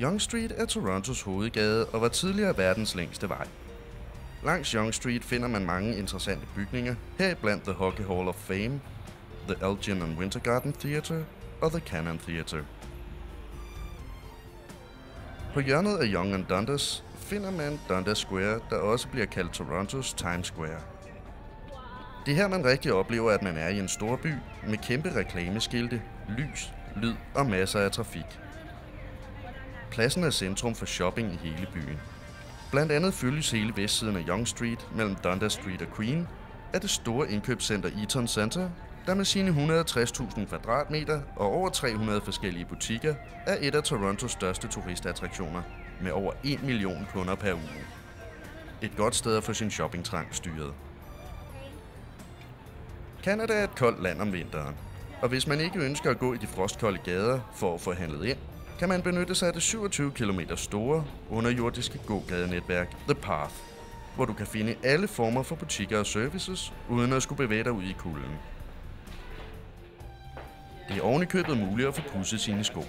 Young Street er Torontos hovedgade og var tidligere verdens længste vej. Langs Young Street finder man mange interessante bygninger, heriblandt The Hockey Hall of Fame, The Elgin and Winter Garden Theatre og The Cannon Theatre. På hjørnet af Young and Dundas finder man Dundas Square, der også bliver kaldt Torontos Times Square. Det er her, man rigtig oplever, at man er i en stor by med kæmpe reklameskilte, lys, lyd og masser af trafik. Pladsen er centrum for shopping i hele byen. Blandt andet følges hele vestsiden af Young Street mellem Dundas Street og Queen af det store indkøbscenter Eaton Center, der med sine 160.000 kvadratmeter og over 300 forskellige butikker er et af Torontos største turistattraktioner med over 1 million kunder per uge. Et godt sted at få sin shoppingtrang styret. Canada er et koldt land om vinteren, og hvis man ikke ønsker at gå i de frostkolde gader for at få handlet ind, kan man benytte sig af det 27 km store underjordiske gågadenetværk The Path, hvor du kan finde alle former for butikker og services, uden at skulle bevæge dig ud i kulden. Det er ovenikøbet muligt at få pudset sine sko.